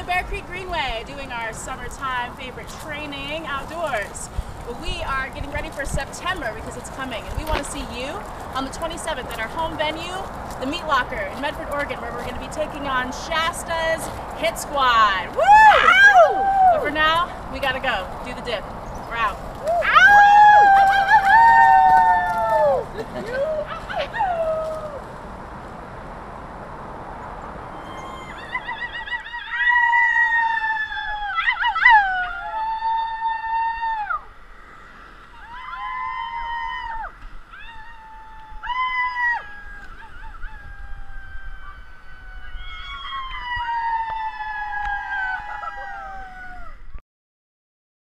the Bear Creek Greenway doing our summertime favorite training outdoors. But we are getting ready for September because it's coming and we want to see you on the 27th at our home venue, the Meat Locker in Medford, Oregon, where we're going to be taking on Shasta's Hit Squad. Woo! But for now, we got to go. Do the dip. We're out.